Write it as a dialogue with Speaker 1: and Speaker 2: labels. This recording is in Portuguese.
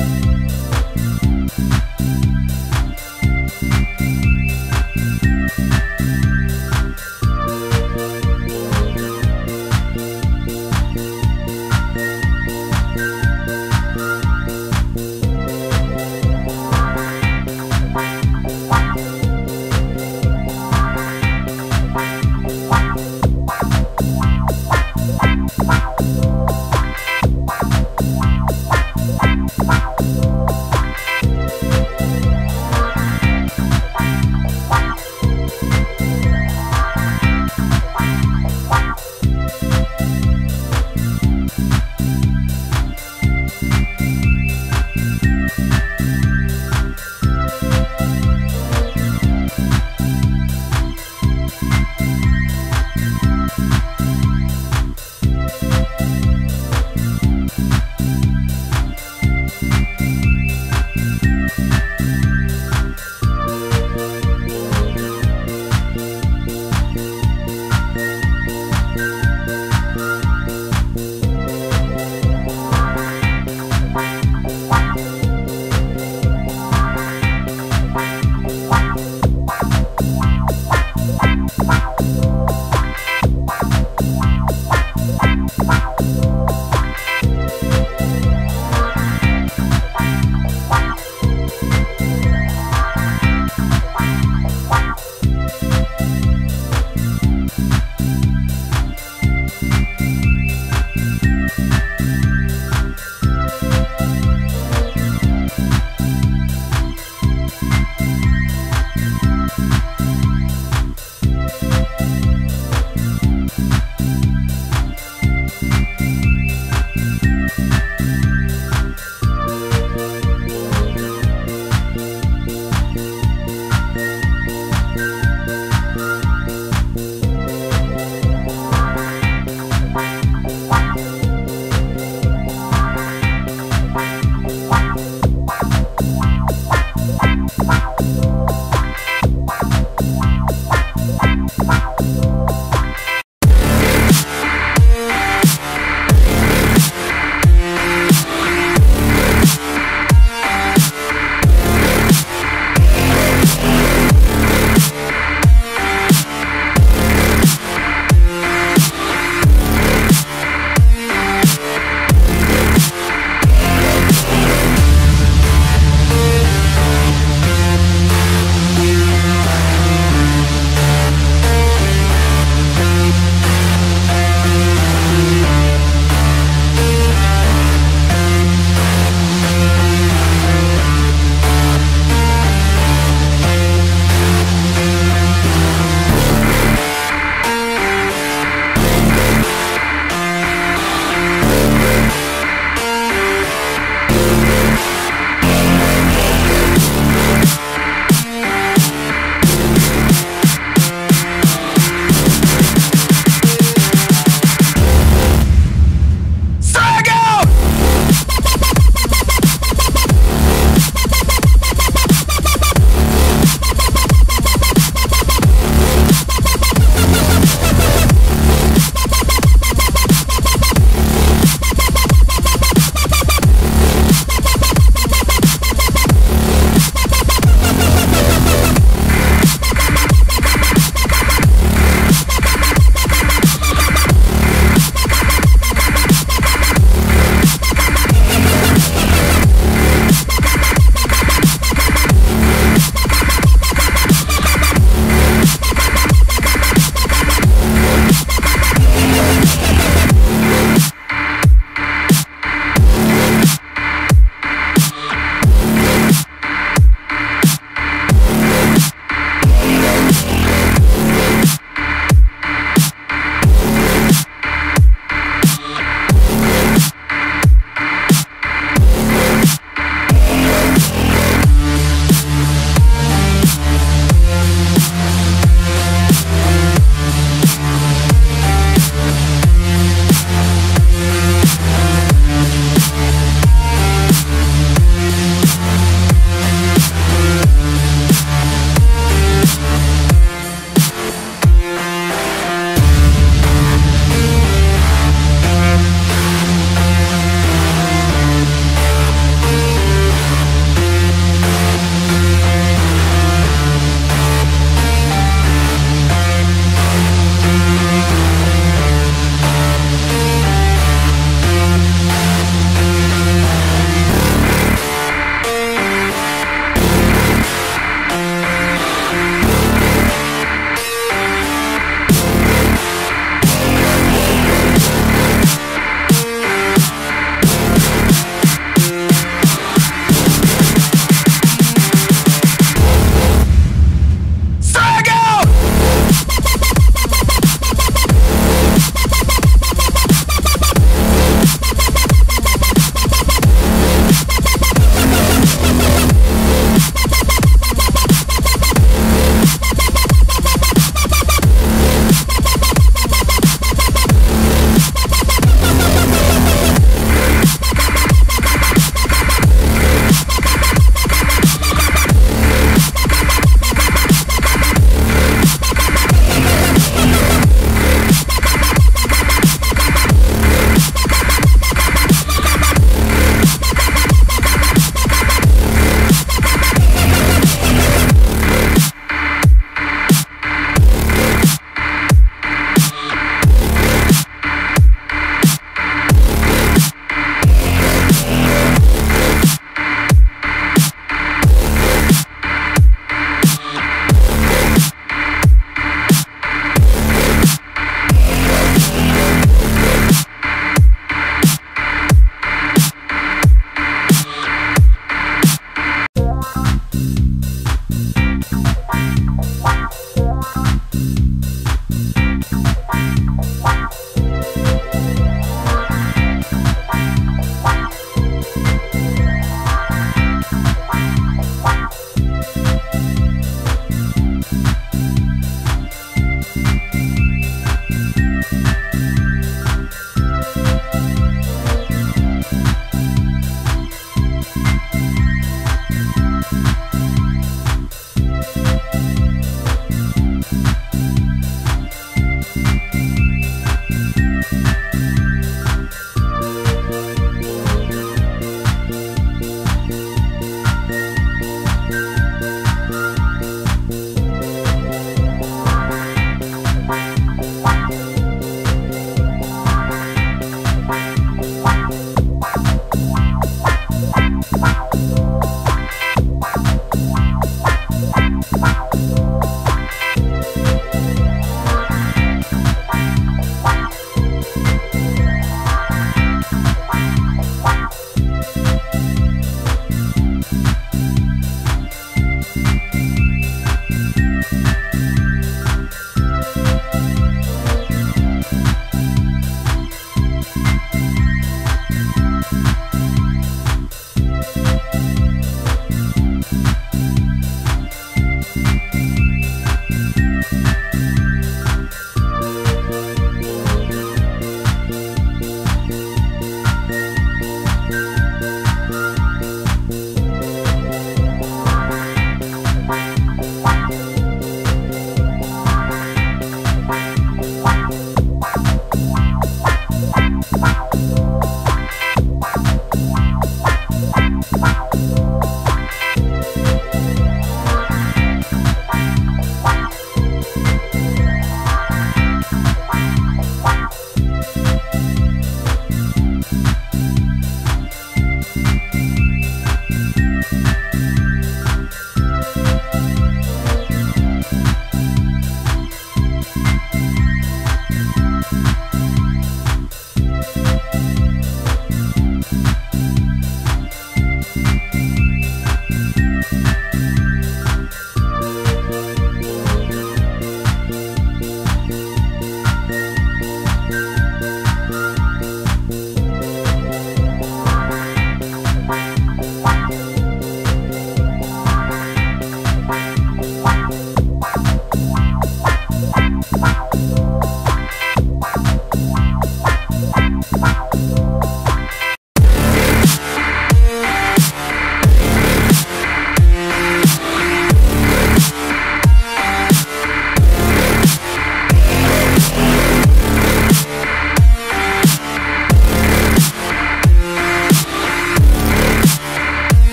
Speaker 1: Bye. Música Thank you.